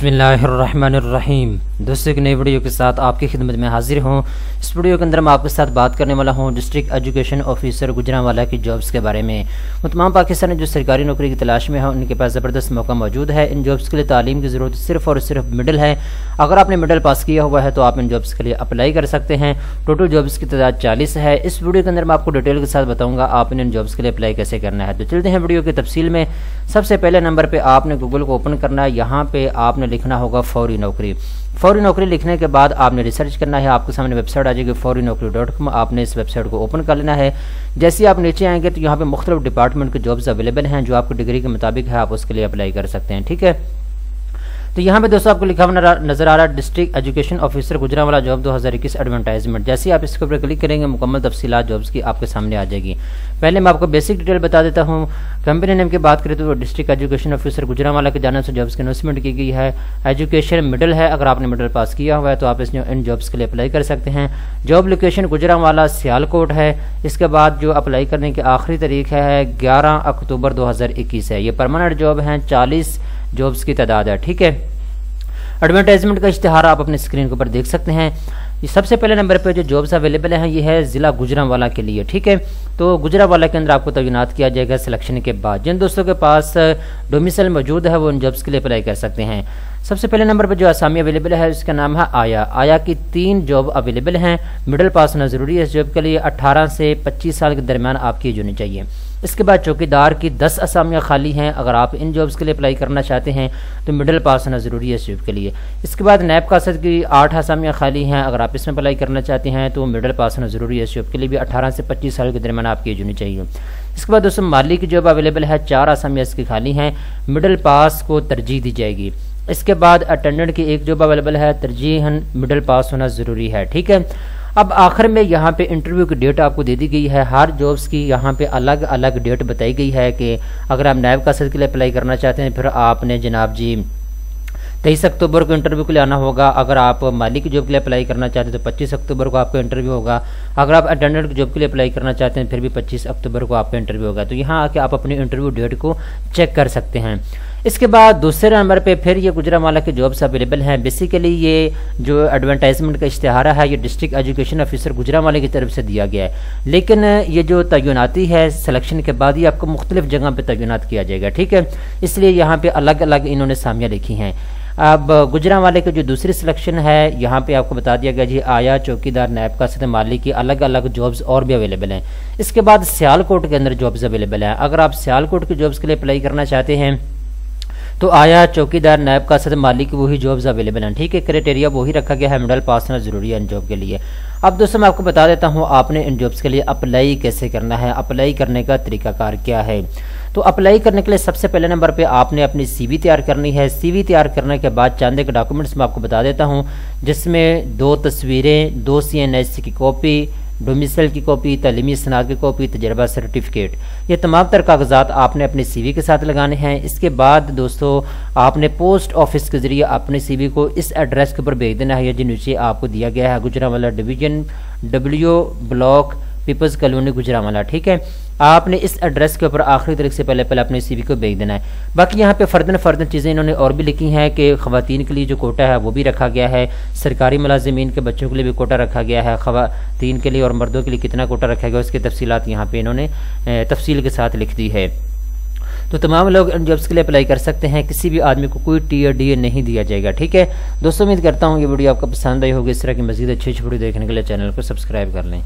بسم اللہ الرحمن الرحیم۔ دوستوں کی نئی ویڈیو کے ساتھ آپ کی خدمت میں حاضر ہوں۔ اس ویڈیو کے اندر میں آپ کے ساتھ بات کرنے والا ہوں ڈسٹرکٹ ایجوکیشن آفیسر گجران والا کی جابز کے بارے میں۔ تمام پاکستان جو سرکاری نوکری کی تلاش میں ہیں، ان کے پاس زبردست موقع موجود ہے۔ ان جابز کے لیے تعلیم کی ضرورت صرف اور صرف مڈل ہے۔ اگر آپ نے مڈل پاس کیا ہوا ہے تو آپ ان جابز کے لیے اپلائی کر سکتے ہیں۔ ٹوٹل جابز کی تعداد چالیس ہے۔ اس ویڈیو کے اندر میں آپ کو ڈیٹیل کے ساتھ بتاؤں گا آپ نے ان جابز کے لیے اپلائی کیسے کرنا ہے۔ تو چلتے ہیں ویڈیو کی تفصیل میں۔ سب سے پہلے نمبر پہ آپ نے گوگل کو اوپن کرنا ہے۔ یہاں پہ آپ نے لکھنا ہوگا فوری نوکری۔ فوری نوکری لکھنے کے بعد آپ نے ریسرچ کرنا ہے، آپ کے سامنے ویب سائٹ آ جائے گی فوری نوکری ڈاٹ کام آپ نے اس ویب سائٹ کو اوپن کر لینا ہے۔ جیسے آپ نیچے آئیں گے تو یہاں پہ مختلف ڈپارٹمنٹ کے جابز اویلیبل ہیں، جو آپ کی ڈگری کے مطابق ہے، آپ اس کے لیے اپلائی کر سکتے ہیں، ٹھیک ہے؟ تو یہاں پہ دوستوں آپ کو لکھا ہوا نظر آ رہا ہے ڈسٹرکٹ ایجوکیشن آفیسر گجرا والا جاب دو ہزار اکیس ایڈورٹائزمنٹ جیسے آپ اس کے اوپر کلک کریں گے، مکمل تفصیلات جابس کی آپ کے سامنے آ جائے گی۔ پہلے میں آپ کو بیسک ڈیٹیل بتا دیتا ہوں۔ کمپنی نیم کی بات کریں تو ڈسٹرکٹ ایجوکیشن آفیسر گجرا والا کی جانب سے جابس کی اناؤنسمنٹ کی گئی ہے۔ ایجوکیشن مڈل ہے، اگر آپ نے مڈل پاس کیا ہوا ہے تو آپ اس ان جابس کے لیے اپلائی کر سکتے ہیں۔ جاب لوکیشن گجرا والا سیال کوٹ ہے۔ اس کے بعد جو اپلائی کرنے کی آخری تاریخ ہے، گیارہ اکتوبر دو ہزار اکیس ہے۔ یہ پرماننٹ جاب ہیں، چالیس جابس کی تعداد ہے، ٹھیک ہے؟ ایڈورٹائزمنٹ کا اشتہار آپ اپنے اسکرین کے اوپر دیکھ سکتے ہیں۔ یہ سب سے پہلے نمبر پہ جو جابس اویلیبل ہیں، یہ ہے ضلع گجرا والا کے لیے، ٹھیک ہے؟ تو گجرا والا کے اندر آپ کو تعینات کیا جائے گا سلیکشن کے بعد۔ جن دوستوں کے پاس ڈومیسل موجود ہے، وہ ان جابس کے لیے اپلائی کر سکتے ہیں۔ سب سے پہلے نمبر پہ جو آسامی اویلیبل ہے، اس کا نام ہے آیا۔ آیا کی تین جاب اویلیبل ہیں۔ مڈل پاس ہونا ضروری ہے اس جاب کے لیے۔ اٹھارہ سے پچیس سال کے درمیان آپ کی ہونی چاہیے۔ اس کے بعد چوکی دار کی دس اسامیاں خالی ہیں، اگر آپ ان جابس کے لیے اپلائی کرنا چاہتے ہیں، تو مڈل پاس ہونا ضروری ہے اس جاب کے لیے۔ اس کے بعد نیب کاسد کی آٹھ اسامیاں خالی ہیں، اگر آپ اس میں اپلائی کرنا چاہتے ہیں، تو مڈل پاس ہونا ضروری ہے اس جاب کے لیے۔ بھی اٹھارہ سے پچیس سال کے درمیان آپ کی ایج ہونی چاہیے۔ اس کے بعد دوستوں مالی کی جاب اویلیبل ہے، چار اسامیاں اس کی خالی ہیں۔ مڈل پاس کو ترجیح دی جائے گی۔ اس کے بعد اٹینڈنٹ کی ایک جاب اویلیبل ہے ترجیح مڈل پاس ہونا ضروری ہے، ٹھیک ہے؟ اب آخر میں یہاں پہ انٹرویو کی ڈیٹ آپ کو دے دی گئی ہے۔ ہر جابس کی یہاں پہ الگ الگ ڈیٹ بتائی گئی ہے کہ اگر آپ نیب کا کے لیے اپلائی کرنا چاہتے ہیں، پھر آپ نے جناب جی تیئیس اکتوبر کو انٹرویو کے لیے آنا ہوگا۔ اگر آپ مالی کی جاب کے لیے اپلائی کرنا چاہتے ہیں تو پچیس اکتوبر کو آپ کا انٹرویو ہوگا۔ اگر آپ اٹینڈنٹ کی جاب کے لیے اپلائی کرنا چاہتے ہیں، پھر بھی پچیس اکتوبر کو آپ کا انٹرویو ہوگا۔ تو یہاں آ کے آپ اپنی انٹرویو ڈیٹ کو چیک کر سکتے ہیں۔ اس کے بعد دوسرے نمبر پہ پھر یہ گجرا والا کے جابس اویلیبل ہیں۔ بیسیکلی یہ جو ایڈورٹائزمنٹ کا اشتہارہ ہے، یہ ڈسٹرکٹ ایجوکیشن آفیسر گجرا والے کی طرف سے دیا گیا ہے۔ لیکن یہ جو تعیناتی ہے سلیکشن کے بعد یہ آپ کو مختلف جگہ پہ تعینات کیا جائے گا، ٹھیک ہے؟ اس لیے یہاں پہ الگ الگ انہوں نے سامیاں لکھی ہیں۔ اب گجرا والے کی جو دوسری سلیکشن ہے، یہاں پہ آپ کو بتا دیا گیا جی آیا چوکی دار نیب کا ست مالی کی الگ الگ جابز اور بھی اویلیبل ہیں۔ اس کے بعد سیال کوٹ کے اندر جابز اویلیبل ہیں۔ اگر آپ سیال کوٹ کی جابز کے لیے اپلائی کرنا چاہتے ہیں تو آیا چوکی دار نیب کا صد مالی کی وہی جابز اویلیبل ہیں۔ ٹھیک ہے کریٹیریا وہی رکھا گیا ہے مڈل پاس ہونا ضروری ہے ان جاب کے لیے۔ اب دوستوں میں آپ کو بتا دیتا ہوں آپ نے ان جابز کے لیے اپلائی کیسے کرنا ہے اپلائی کرنے کا طریقہ کار کیا ہے۔ تو اپلائی کرنے کے لیے سب سے پہلے نمبر پہ آپ نے اپنی سی وی تیار کرنی ہے۔ سی وی تیار کرنے کے بعد چاند کے ڈاکومنٹس میں آپ کو بتا دیتا ہوں، جس میں دو تصویریں، دو سی این ایس سی کی کاپی ڈومیسل کی کاپی تعلیمی صنعت کی کاپی تجربہ سرٹیفکیٹ یہ تمام تر کاغذات آپ نے اپنے سی وی کے ساتھ لگانے ہیں۔ اس کے بعد دوستو، آپ نے پوسٹ آفس کے ذریعے اپنے سی وی کو اس ایڈریس کے اوپر بھیج دینا ہے۔ جن نیچے جی آپ کو دیا گیا ہے۔ Gujranwala division W block people's colony Gujranwala ٹھیک ہے؟ آپ نے اس ایڈریس کے اوپر آخری طریقے سے پہلے پہلے اپنے سی وی کو بھیج دینا ہے۔ باقی یہاں پہ فردن فردن چیزیں انہوں نے اور بھی لکھی ہیں کہ خواتین کے لیے جو کوٹا ہے وہ بھی رکھا گیا ہے۔ سرکاری ملازمین کے بچوں کے لیے بھی کوٹا رکھا گیا ہے۔ خواتین کے لیے اور مردوں کے لیے کتنا کوٹا رکھا گیا اس کی تفصیلات یہاں پہ انہوں نے تفصیل کے ساتھ لکھ دی ہے۔ تو تمام لوگ ان جابس کے لیے اپلائی کر سکتے ہیں، کسی بھی آدمی کو کوئی ٹی ڈی اے نہیں دیا جائے گا، ٹھیک ہے؟ دوستوں امید کرتا ہوں یہ ویڈیو آپ کو پسند آئی ہوگی۔ اس طرح کی مزید اچھی اچھی ویڈیو دیکھنے کے لیے چینل کو سبسکرائب کر لیں۔